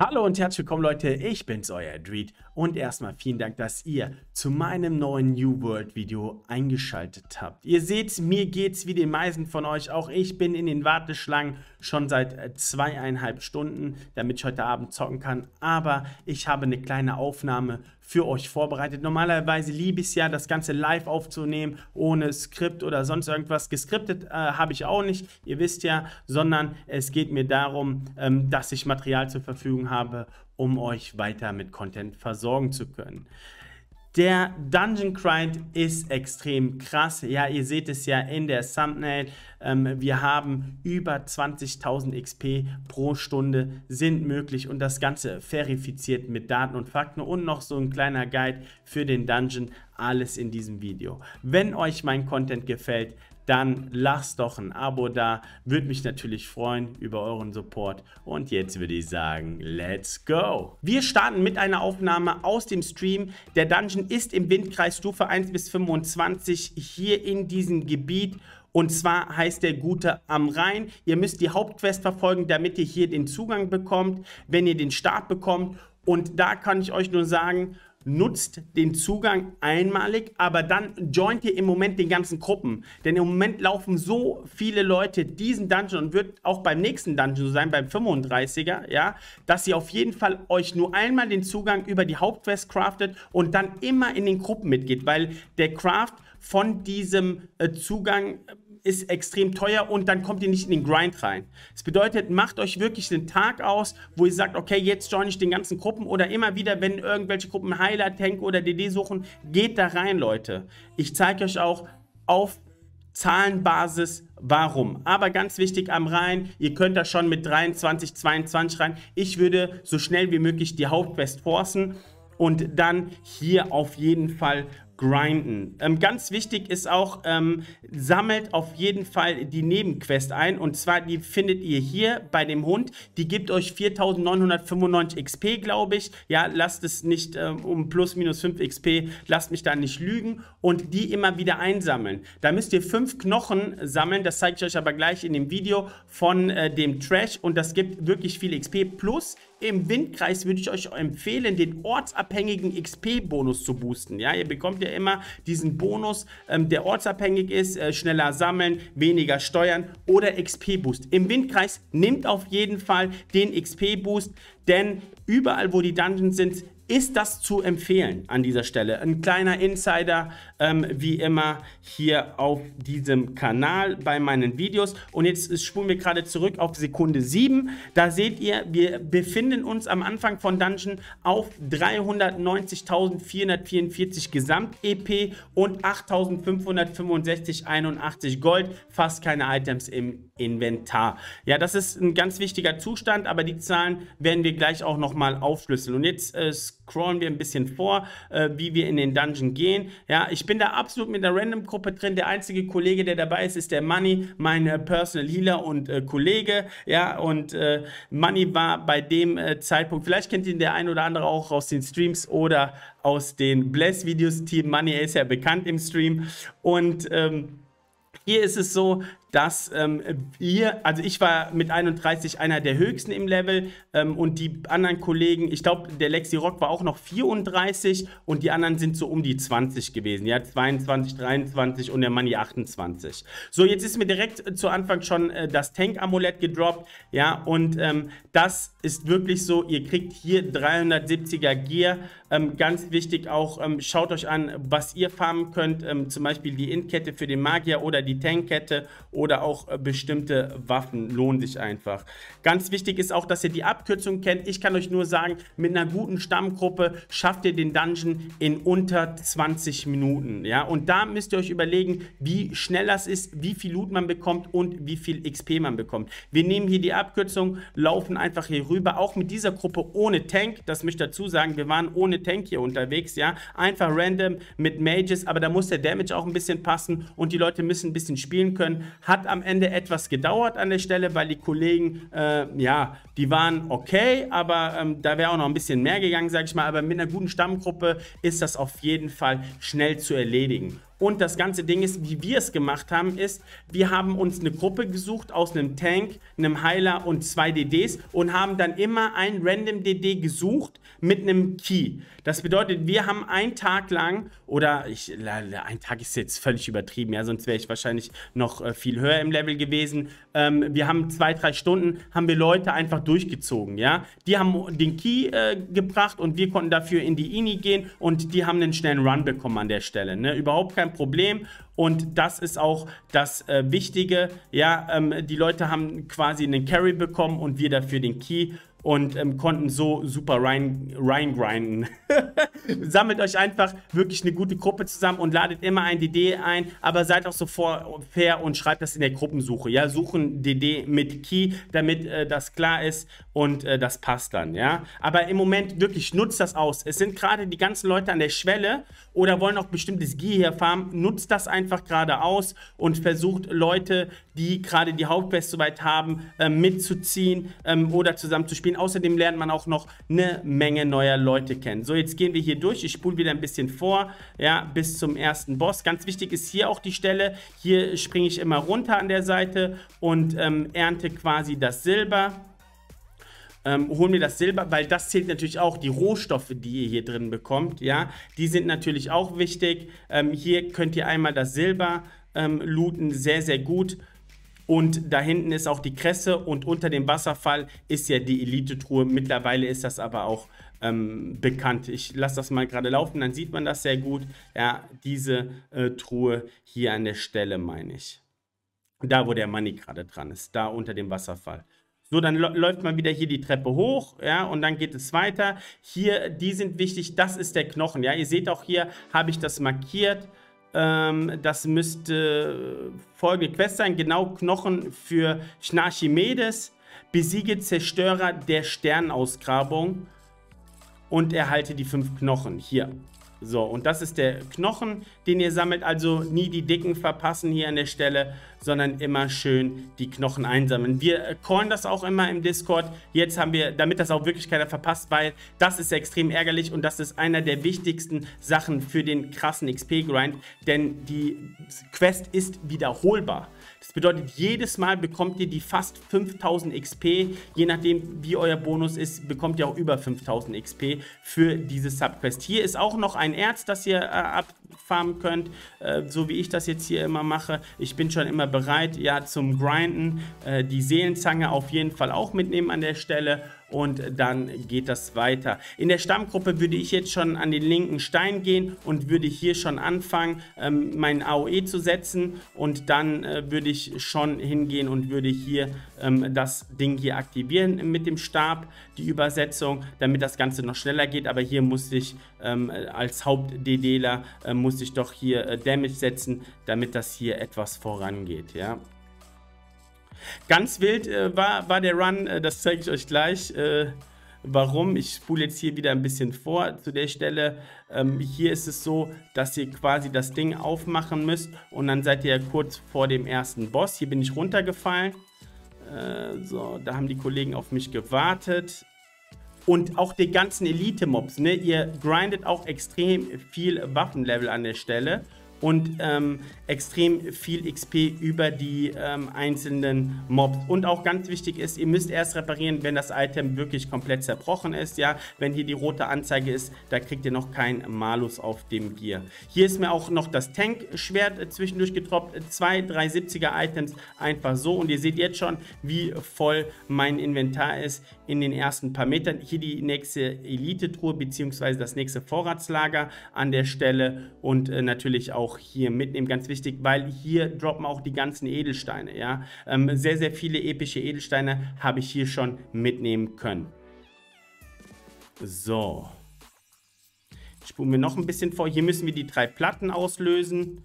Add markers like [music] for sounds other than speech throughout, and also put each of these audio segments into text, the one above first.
Hallo und herzlich willkommen Leute, ich bin's, euer Dreed. Und erstmal vielen Dank, dass ihr zu meinem neuen New World Video eingeschaltet habt. Ihr seht, mir geht's wie den meisten von euch, auch. Ich bin in den Warteschlangen schon seit äh, zweieinhalb Stunden, damit ich heute Abend zocken kann, aber ich habe eine kleine Aufnahme für euch vorbereitet. Normalerweise liebe ich es ja, das Ganze live aufzunehmen, ohne Skript oder sonst irgendwas. Geskriptet äh, habe ich auch nicht, ihr wisst ja, sondern es geht mir darum, ähm, dass ich Material zur Verfügung habe, um euch weiter mit Content versorgen zu können. Der Dungeon Grind ist extrem krass. Ja, ihr seht es ja in der Thumbnail. Ähm, wir haben über 20.000 XP pro Stunde sind möglich und das Ganze verifiziert mit Daten und Fakten und noch so ein kleiner Guide für den Dungeon. Alles in diesem Video. Wenn euch mein Content gefällt, dann lasst doch ein Abo da. Würde mich natürlich freuen über euren Support. Und jetzt würde ich sagen, let's go. Wir starten mit einer Aufnahme aus dem Stream. Der Dungeon ist im Windkreis Stufe 1 bis 25 hier in diesem Gebiet. Und zwar heißt der Gute am Rhein. Ihr müsst die Hauptquest verfolgen, damit ihr hier den Zugang bekommt, wenn ihr den Start bekommt. Und da kann ich euch nur sagen, nutzt den Zugang einmalig, aber dann joint ihr im Moment den ganzen Gruppen. Denn im Moment laufen so viele Leute diesen Dungeon und wird auch beim nächsten Dungeon so sein, beim 35er, ja, dass ihr auf jeden Fall euch nur einmal den Zugang über die Hauptquest craftet und dann immer in den Gruppen mitgeht, weil der Craft von diesem äh, Zugang ist extrem teuer und dann kommt ihr nicht in den Grind rein. Das bedeutet, macht euch wirklich einen Tag aus, wo ihr sagt, okay, jetzt join ich den ganzen Gruppen oder immer wieder, wenn irgendwelche Gruppen Heiler, Tank oder DD suchen, geht da rein, Leute. Ich zeige euch auch auf Zahlenbasis, warum. Aber ganz wichtig am Rhein, ihr könnt da schon mit 23, 22 rein. Ich würde so schnell wie möglich die Hauptquest forcen und dann hier auf jeden Fall grinden. Ähm, ganz wichtig ist auch, ähm, sammelt auf jeden Fall die Nebenquest ein. Und zwar, die findet ihr hier bei dem Hund. Die gibt euch 4995 XP, glaube ich. Ja, lasst es nicht ähm, um plus minus 5 XP, lasst mich da nicht lügen. Und die immer wieder einsammeln. Da müsst ihr fünf Knochen sammeln. Das zeige ich euch aber gleich in dem Video von äh, dem Trash. Und das gibt wirklich viel XP. Plus, im Windkreis würde ich euch empfehlen, den ortsabhängigen XP-Bonus zu boosten. Ja, ihr bekommt ja immer diesen Bonus, ähm, der ortsabhängig ist, äh, schneller sammeln, weniger steuern oder XP-Boost. Im Windkreis nimmt auf jeden Fall den XP-Boost, denn überall, wo die Dungeons sind, ist das zu empfehlen an dieser Stelle. Ein kleiner Insider, ähm, wie immer, hier auf diesem Kanal bei meinen Videos. Und jetzt spulen wir gerade zurück auf Sekunde 7. Da seht ihr, wir befinden uns am Anfang von Dungeon auf 390.444 Gesamt-EP und 8.565,81 Gold. Fast keine Items im Inventar. Ja, das ist ein ganz wichtiger Zustand, aber die Zahlen werden wir gleich auch nochmal aufschlüsseln. Und jetzt äh, scrollen wir ein bisschen vor, äh, wie wir in den Dungeon gehen. Ja, ich bin da absolut mit der Random-Gruppe drin. Der einzige Kollege, der dabei ist, ist der Money, mein äh, Personal Healer und äh, Kollege. Ja, und äh, Money war bei dem äh, Zeitpunkt, vielleicht kennt ihn der ein oder andere auch aus den Streams oder aus den Bless-Videos. Team Money ist ja bekannt im Stream. Und ähm, hier ist es so, dass ähm, wir, also ich war mit 31 einer der höchsten im Level ähm, und die anderen Kollegen, ich glaube, der Lexi Rock war auch noch 34 und die anderen sind so um die 20 gewesen, ja, 22, 23 und der Money 28. So, jetzt ist mir direkt zu Anfang schon äh, das Tank-Amulett gedroppt, ja, und ähm, das ist wirklich so, ihr kriegt hier 370er Gear, ähm, ganz wichtig auch, ähm, schaut euch an, was ihr farmen könnt, ähm, zum Beispiel die Int-Kette für den Magier oder die Tank-Kette oder auch äh, bestimmte Waffen lohnen sich einfach. Ganz wichtig ist auch, dass ihr die Abkürzung kennt. Ich kann euch nur sagen, mit einer guten Stammgruppe schafft ihr den Dungeon in unter 20 Minuten. Ja? Und da müsst ihr euch überlegen, wie schnell das ist, wie viel Loot man bekommt und wie viel XP man bekommt. Wir nehmen hier die Abkürzung, laufen einfach hier rüber, auch mit dieser Gruppe ohne Tank. Das möchte ich dazu sagen, wir waren ohne Tank hier unterwegs. ja, Einfach random mit Mages, aber da muss der Damage auch ein bisschen passen und die Leute müssen ein bisschen spielen können. Hat am Ende etwas gedauert an der Stelle, weil die Kollegen, äh, ja, die waren okay, aber ähm, da wäre auch noch ein bisschen mehr gegangen, sage ich mal. Aber mit einer guten Stammgruppe ist das auf jeden Fall schnell zu erledigen. Und das ganze Ding ist, wie wir es gemacht haben, ist, wir haben uns eine Gruppe gesucht aus einem Tank, einem Heiler und zwei DDs und haben dann immer ein Random DD gesucht mit einem Key. Das bedeutet, wir haben einen Tag lang, oder ich, ein Tag ist jetzt völlig übertrieben, ja, sonst wäre ich wahrscheinlich noch äh, viel höher im Level gewesen. Ähm, wir haben zwei, drei Stunden, haben wir Leute einfach durchgezogen, ja. Die haben den Key äh, gebracht und wir konnten dafür in die INI gehen und die haben einen schnellen Run bekommen an der Stelle, ne? Überhaupt kein Problem. Und das ist auch das äh, Wichtige. Ja, ähm, die Leute haben quasi einen Carry bekommen und wir dafür den Key und ähm, konnten so super rein, rein grinden. [laughs] Sammelt euch einfach wirklich eine gute Gruppe zusammen und ladet immer ein DD ein, aber seid auch so fair und schreibt das in der Gruppensuche. Ja, suchen DD mit Key, damit äh, das klar ist und äh, das passt dann. Ja, aber im Moment wirklich nutzt das aus. Es sind gerade die ganzen Leute an der Schwelle oder wollen auch bestimmtes Gear hier farmen. Nutzt das einfach gerade aus und versucht Leute, die gerade die Hauptquest soweit haben, äh, mitzuziehen ähm, oder zusammen zu spielen. Außerdem lernt man auch noch eine Menge neuer Leute kennen. So, jetzt gehen wir hier durch. Ich spule wieder ein bisschen vor, ja, bis zum ersten Boss. Ganz wichtig ist hier auch die Stelle. Hier springe ich immer runter an der Seite und ähm, ernte quasi das Silber. Ähm, holen wir das Silber, weil das zählt natürlich auch, die Rohstoffe, die ihr hier drin bekommt, ja, die sind natürlich auch wichtig. Ähm, hier könnt ihr einmal das Silber ähm, looten, sehr, sehr gut. Und da hinten ist auch die Kresse und unter dem Wasserfall ist ja die Elite-Truhe. Mittlerweile ist das aber auch ähm, bekannt. Ich lasse das mal gerade laufen, dann sieht man das sehr gut. Ja, diese äh, Truhe hier an der Stelle meine ich. Da, wo der Money gerade dran ist, da unter dem Wasserfall. So, dann läuft man wieder hier die Treppe hoch, ja, und dann geht es weiter. Hier, die sind wichtig, das ist der Knochen, ja. Ihr seht auch hier, habe ich das markiert. Ähm, das müsste folgende Quest sein. Genau Knochen für Schnarchimedes. Besiege Zerstörer der Sternausgrabung und erhalte die fünf Knochen. Hier. So, und das ist der Knochen, den ihr sammelt. Also nie die Dicken verpassen hier an der Stelle, sondern immer schön die Knochen einsammeln. Wir callen das auch immer im Discord. Jetzt haben wir, damit das auch wirklich keiner verpasst, weil das ist extrem ärgerlich und das ist einer der wichtigsten Sachen für den krassen XP-Grind, denn die Quest ist wiederholbar. Das bedeutet, jedes Mal bekommt ihr die fast 5000 XP. Je nachdem, wie euer Bonus ist, bekommt ihr auch über 5000 XP für diese Subquest. Hier ist auch noch ein Erz, das ihr äh, abfarmen könnt, äh, so wie ich das jetzt hier immer mache. Ich bin schon immer bereit, ja, zum Grinden. Äh, die Seelenzange auf jeden Fall auch mitnehmen an der Stelle und dann geht das weiter. In der Stammgruppe würde ich jetzt schon an den linken Stein gehen und würde hier schon anfangen, ähm, mein AOE zu setzen und dann äh, würde ich schon hingehen und würde hier ähm, das Ding hier aktivieren mit dem Stab, die Übersetzung, damit das Ganze noch schneller geht, aber hier muss ich ähm, als Haupt-DDler äh, muss ich doch hier äh, Damage setzen, damit das hier etwas vorangeht, ja. Ganz wild äh, war, war der Run, äh, das zeige ich euch gleich. Äh, warum? Ich spule jetzt hier wieder ein bisschen vor zu der Stelle. Ähm, hier ist es so, dass ihr quasi das Ding aufmachen müsst und dann seid ihr kurz vor dem ersten Boss. Hier bin ich runtergefallen. Äh, so, da haben die Kollegen auf mich gewartet. Und auch die ganzen Elite-Mobs, ne? Ihr grindet auch extrem viel Waffenlevel an der Stelle und ähm, extrem viel XP über die ähm, einzelnen Mobs. Und auch ganz wichtig ist, ihr müsst erst reparieren, wenn das Item wirklich komplett zerbrochen ist. Ja, wenn hier die rote Anzeige ist, da kriegt ihr noch kein Malus auf dem Gear. Hier ist mir auch noch das Tank-Schwert zwischendurch getroppt. Zwei 370er Items einfach so. Und ihr seht jetzt schon, wie voll mein Inventar ist in den ersten paar Metern. Hier die nächste Elite-Truhe beziehungsweise das nächste Vorratslager an der Stelle und äh, natürlich auch auch hier mitnehmen, ganz wichtig, weil hier droppen auch die ganzen Edelsteine, ja. Ähm, sehr, sehr viele epische Edelsteine habe ich hier schon mitnehmen können. So. Spulen wir noch ein bisschen vor. Hier müssen wir die drei Platten auslösen,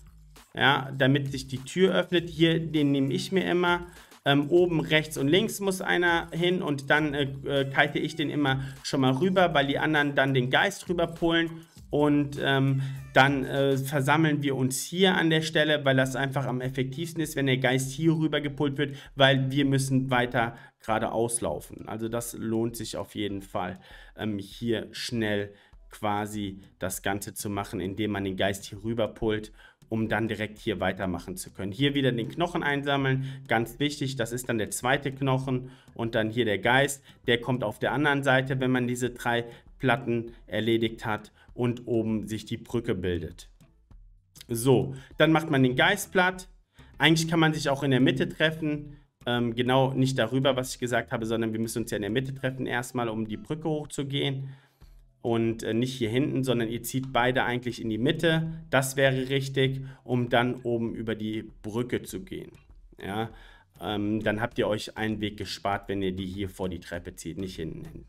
ja, damit sich die Tür öffnet. Hier, den nehme ich mir immer. Ähm, oben rechts und links muss einer hin und dann äh, äh, kalte ich den immer schon mal rüber, weil die anderen dann den Geist rüber pullen und ähm, dann äh, versammeln wir uns hier an der Stelle, weil das einfach am effektivsten ist, wenn der Geist hier rüber gepult wird, weil wir müssen weiter geradeaus laufen. Also das lohnt sich auf jeden Fall, ähm, hier schnell quasi das Ganze zu machen, indem man den Geist hier rüber pullt um dann direkt hier weitermachen zu können. Hier wieder den Knochen einsammeln, ganz wichtig, das ist dann der zweite Knochen und dann hier der Geist, der kommt auf der anderen Seite, wenn man diese drei Platten erledigt hat und oben sich die Brücke bildet. So, dann macht man den Geist platt. Eigentlich kann man sich auch in der Mitte treffen, ähm, genau nicht darüber, was ich gesagt habe, sondern wir müssen uns ja in der Mitte treffen erstmal, um die Brücke hochzugehen und äh, nicht hier hinten, sondern ihr zieht beide eigentlich in die Mitte. Das wäre richtig, um dann oben über die Brücke zu gehen. Ja, ähm, dann habt ihr euch einen Weg gespart, wenn ihr die hier vor die Treppe zieht, nicht hinten hin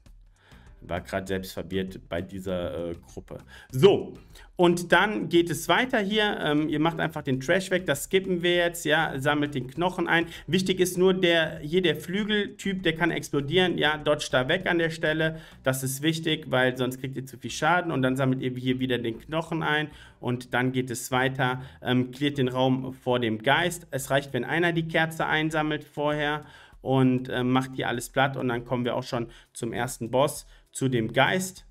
war gerade selbst verwirrt bei dieser äh, Gruppe. So, und dann geht es weiter hier. Ähm, ihr macht einfach den Trash weg, das skippen wir jetzt, ja, sammelt den Knochen ein. Wichtig ist nur, der hier der Flügeltyp, der kann explodieren. Ja, dodge da weg an der Stelle. Das ist wichtig, weil sonst kriegt ihr zu viel Schaden und dann sammelt ihr hier wieder den Knochen ein und dann geht es weiter. Ähm, cleart den Raum vor dem Geist. Es reicht, wenn einer die Kerze einsammelt vorher und äh, macht hier alles platt und dann kommen wir auch schon zum ersten Boss zu dem Geist.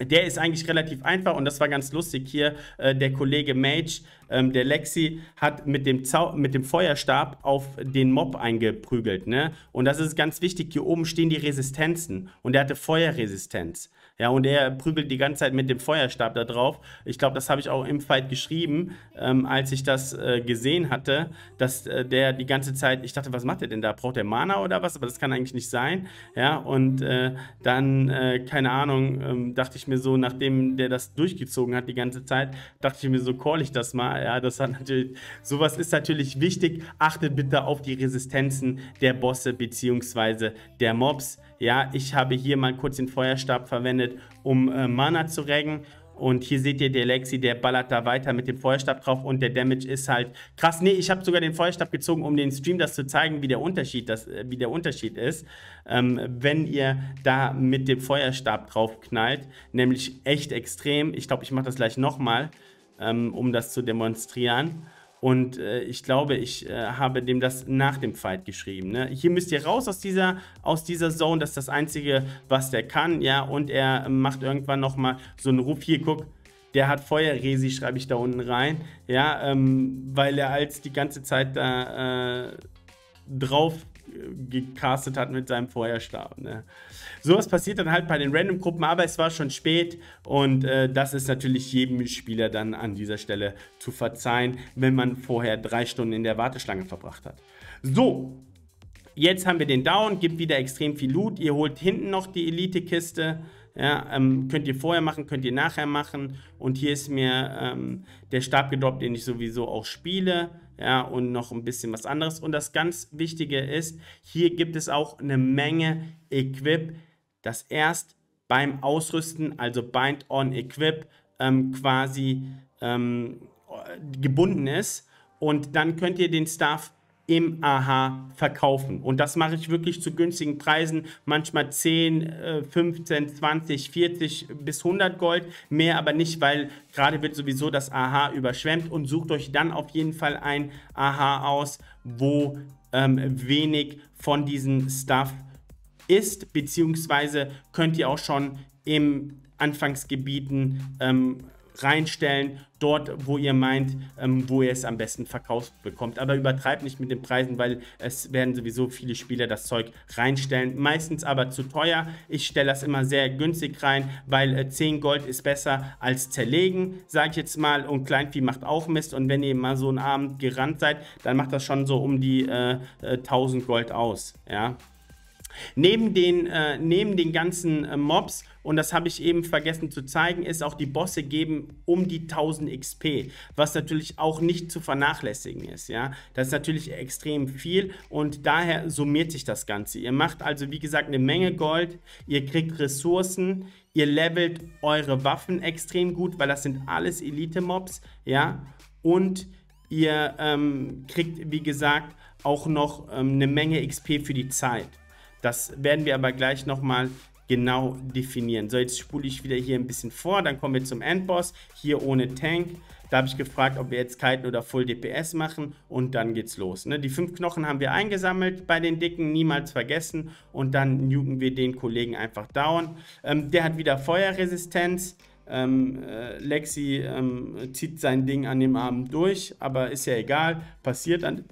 Der ist eigentlich relativ einfach und das war ganz lustig hier. Äh, der Kollege Mage, ähm, der Lexi, hat mit dem, Zau mit dem Feuerstab auf den Mob eingeprügelt. Ne? Und das ist ganz wichtig. Hier oben stehen die Resistenzen und er hatte Feuerresistenz. Ja, und er prügelt die ganze Zeit mit dem Feuerstab da drauf. Ich glaube, das habe ich auch im Fight geschrieben, ähm, als ich das äh, gesehen hatte, dass äh, der die ganze Zeit, ich dachte, was macht der denn da? Braucht der Mana oder was? Aber das kann eigentlich nicht sein. Ja, und äh, dann, äh, keine Ahnung, ähm, dachte ich mir so, nachdem der das durchgezogen hat die ganze Zeit, dachte ich mir so, call ich das mal. Ja, das hat natürlich, sowas ist natürlich wichtig. Achtet bitte auf die Resistenzen der Bosse bzw. der Mobs. Ja, ich habe hier mal kurz den Feuerstab verwendet, um äh, Mana zu reggen. Und hier seht ihr, der Lexi, der ballert da weiter mit dem Feuerstab drauf und der Damage ist halt krass. Nee, ich habe sogar den Feuerstab gezogen, um den Stream das zu zeigen, wie der Unterschied, das, äh, wie der Unterschied ist, ähm, wenn ihr da mit dem Feuerstab drauf knallt. Nämlich echt extrem. Ich glaube, ich mache das gleich nochmal, ähm, um das zu demonstrieren. Und äh, ich glaube, ich äh, habe dem das nach dem Fight geschrieben. Ne? Hier müsst ihr raus aus dieser, aus dieser Zone. Das ist das Einzige, was der kann. Ja, und er macht irgendwann nochmal so einen Ruf. Hier, guck, der hat Feuerresi, schreibe ich da unten rein. Ja, ähm, weil er als die ganze Zeit da äh, drauf gecastet hat mit seinem Feuerstab. Ne? Sowas passiert dann halt bei den Random-Gruppen, aber es war schon spät und äh, das ist natürlich jedem Spieler dann an dieser Stelle zu verzeihen, wenn man vorher drei Stunden in der Warteschlange verbracht hat. So, jetzt haben wir den Down, gibt wieder extrem viel Loot. Ihr holt hinten noch die Elite-Kiste. Ja, ähm, könnt ihr vorher machen, könnt ihr nachher machen. Und hier ist mir ähm, der Stab gedroppt, den ich sowieso auch spiele ja, und noch ein bisschen was anderes. Und das ganz Wichtige ist, hier gibt es auch eine Menge Equip, das erst beim Ausrüsten, also Bind on Equip, ähm, quasi ähm, gebunden ist. Und dann könnt ihr den Stuff im AHA verkaufen. Und das mache ich wirklich zu günstigen Preisen, manchmal 10, 15, 20, 40 bis 100 Gold, mehr aber nicht, weil gerade wird sowieso das AHA überschwemmt und sucht euch dann auf jeden Fall ein AHA aus, wo ähm, wenig von diesem Stuff ist, beziehungsweise könnt ihr auch schon im Anfangsgebieten ähm, reinstellen, dort, wo ihr meint, ähm, wo ihr es am besten verkauft bekommt. Aber übertreibt nicht mit den Preisen, weil es werden sowieso viele Spieler das Zeug reinstellen. Meistens aber zu teuer. Ich stelle das immer sehr günstig rein, weil äh, 10 Gold ist besser als zerlegen, sage ich jetzt mal. Und Kleinvieh macht auch Mist. Und wenn ihr mal so einen Abend gerannt seid, dann macht das schon so um die äh, äh, 1000 Gold aus. Ja. Neben den, äh, neben den ganzen äh, Mobs, und das habe ich eben vergessen zu zeigen, ist auch die Bosse geben um die 1000 XP, was natürlich auch nicht zu vernachlässigen ist. Ja? Das ist natürlich extrem viel und daher summiert sich das Ganze. Ihr macht also, wie gesagt, eine Menge Gold, ihr kriegt Ressourcen, ihr levelt eure Waffen extrem gut, weil das sind alles Elite-Mobs, ja, und ihr ähm, kriegt, wie gesagt, auch noch ähm, eine Menge XP für die Zeit. Das werden wir aber gleich nochmal genau definieren. So, jetzt spule ich wieder hier ein bisschen vor, dann kommen wir zum Endboss, hier ohne Tank. Da habe ich gefragt, ob wir jetzt Kiten oder Full DPS machen und dann geht's los. Ne? Die fünf Knochen haben wir eingesammelt bei den Dicken, niemals vergessen und dann nuken wir den Kollegen einfach down. Ähm, der hat wieder Feuerresistenz. Ähm, äh, Lexi ähm, zieht sein Ding an dem Abend durch, aber ist ja egal, passiert an,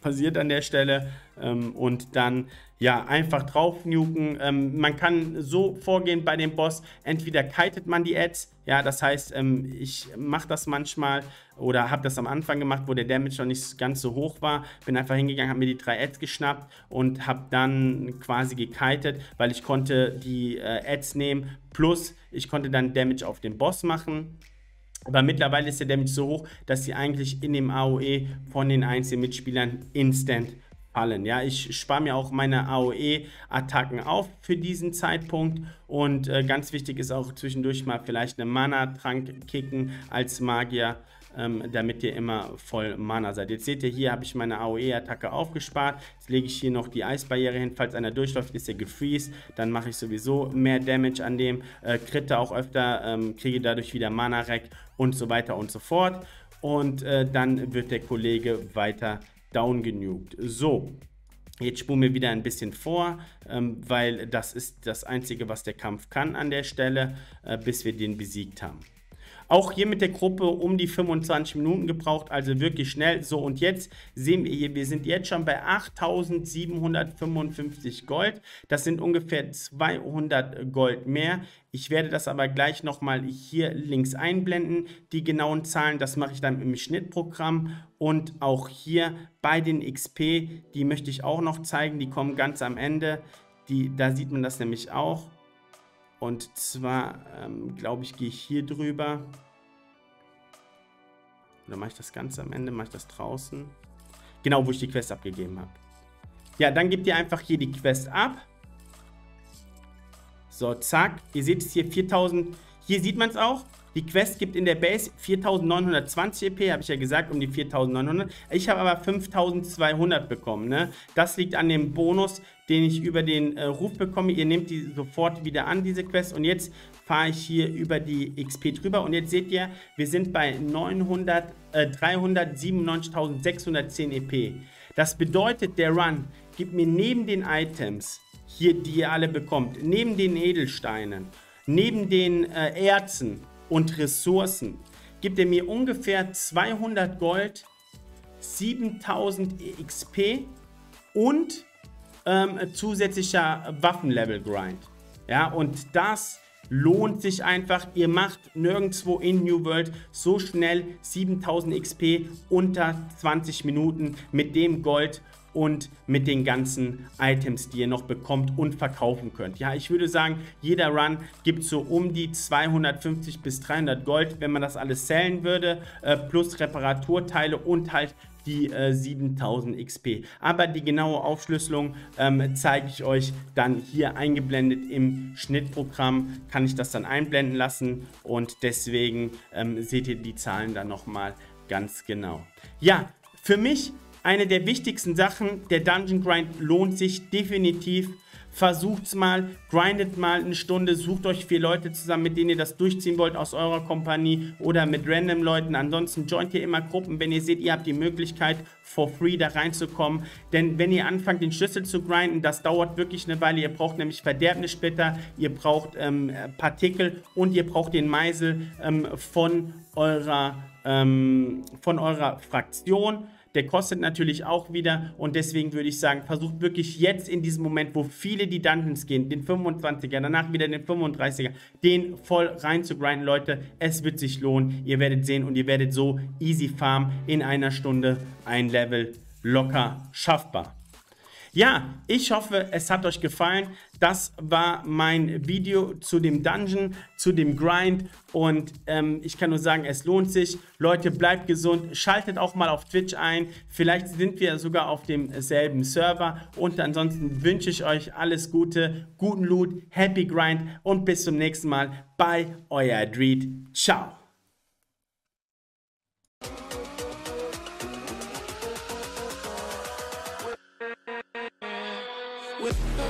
passiert an der Stelle. Ähm, und dann ja, einfach drauf nuken. Ähm, man kann so vorgehen bei dem Boss, entweder kitet man die Ads, ja, das heißt, ähm, ich mache das manchmal oder habe das am Anfang gemacht, wo der Damage noch nicht ganz so hoch war, bin einfach hingegangen, habe mir die drei Ads geschnappt und habe dann quasi gekitet, weil ich konnte die äh, Ads nehmen, plus ich konnte dann Damage auf den Boss machen. Aber mittlerweile ist der Damage so hoch, dass sie eigentlich in dem AOE von den einzelnen Mitspielern instant fallen. Ja, ich spare mir auch meine AOE-Attacken auf für diesen Zeitpunkt und äh, ganz wichtig ist auch zwischendurch mal vielleicht eine Mana-Trank kicken als Magier, ähm, damit ihr immer voll Mana seid. Jetzt seht ihr, hier habe ich meine AOE-Attacke aufgespart. Jetzt lege ich hier noch die Eisbarriere hin. Falls einer durchläuft, ist er gefreezed. Dann mache ich sowieso mehr Damage an dem. Äh, Kritte auch öfter, ähm, kriege dadurch wieder Mana-Rack und so weiter und so fort. Und äh, dann wird der Kollege weiter downgenugt. So, Jetzt spulen wir wieder ein bisschen vor, ähm, weil das ist das Einzige, was der Kampf kann an der Stelle, äh, bis wir den besiegt haben. Auch hier mit der Gruppe um die 25 Minuten gebraucht, also wirklich schnell. So, und jetzt sehen wir hier, wir sind jetzt schon bei 8755 Gold. Das sind ungefähr 200 Gold mehr. Ich werde das aber gleich nochmal hier links einblenden, die genauen Zahlen. Das mache ich dann im Schnittprogramm. Und auch hier bei den XP, die möchte ich auch noch zeigen. Die kommen ganz am Ende. Die, da sieht man das nämlich auch. Und zwar, ähm, glaube ich, gehe ich hier drüber. Oder mache ich das Ganze am Ende? Mache ich das draußen? Genau, wo ich die Quest abgegeben habe. Ja, dann gebt ihr einfach hier die Quest ab. So, zack. Ihr seht es hier 4000. Hier sieht man es auch. Die Quest gibt in der Base 4920 EP, habe ich ja gesagt, um die 4900. Ich habe aber 5200 bekommen. Ne? Das liegt an dem Bonus, den ich über den äh, Ruf bekomme. Ihr nehmt die sofort wieder an, diese Quest. Und jetzt fahre ich hier über die XP drüber. Und jetzt seht ihr, wir sind bei 900, äh, 397.610 EP. Das bedeutet, der Run gibt mir neben den Items, hier, die ihr alle bekommt, neben den Edelsteinen, neben den äh, Erzen und Ressourcen gibt er mir ungefähr 200 Gold, 7000 XP und ähm, zusätzlicher Waffenlevel-Grind. Ja, und das lohnt sich einfach. Ihr macht nirgendwo in New World so schnell 7000 XP unter 20 Minuten mit dem Gold und mit den ganzen Items, die ihr noch bekommt und verkaufen könnt. Ja, ich würde sagen, jeder Run gibt so um die 250 bis 300 Gold, wenn man das alles zählen würde, äh, plus Reparaturteile und halt die äh, 7000 XP. Aber die genaue Aufschlüsselung ähm, zeige ich euch dann hier eingeblendet im Schnittprogramm. Kann ich das dann einblenden lassen und deswegen ähm, seht ihr die Zahlen dann nochmal ganz genau. Ja, für mich eine der wichtigsten Sachen, der Dungeon Grind lohnt sich definitiv. Versucht's mal, grindet mal eine Stunde, sucht euch vier Leute zusammen, mit denen ihr das durchziehen wollt aus eurer Kompanie oder mit random Leuten. Ansonsten joint ihr immer Gruppen, wenn ihr seht, ihr habt die Möglichkeit, for free da reinzukommen. Denn wenn ihr anfangt, den Schlüssel zu grinden, das dauert wirklich eine Weile. Ihr braucht nämlich Verderbnissplitter, ihr braucht ähm, Partikel und ihr braucht den Meisel ähm, von eurer, ähm, von eurer Fraktion. Der kostet natürlich auch wieder und deswegen würde ich sagen, versucht wirklich jetzt in diesem Moment, wo viele die Dungeons gehen, den 25er, danach wieder den 35er, den voll rein zu grinden, Leute. Es wird sich lohnen. Ihr werdet sehen und ihr werdet so easy farm in einer Stunde ein Level locker schaffbar. Ja, ich hoffe, es hat euch gefallen. Das war mein Video zu dem Dungeon, zu dem Grind und ähm, ich kann nur sagen, es lohnt sich. Leute, bleibt gesund, schaltet auch mal auf Twitch ein. Vielleicht sind wir sogar auf demselben Server und ansonsten wünsche ich euch alles Gute, guten Loot, Happy Grind und bis zum nächsten Mal bei euer Dreed. Ciao. with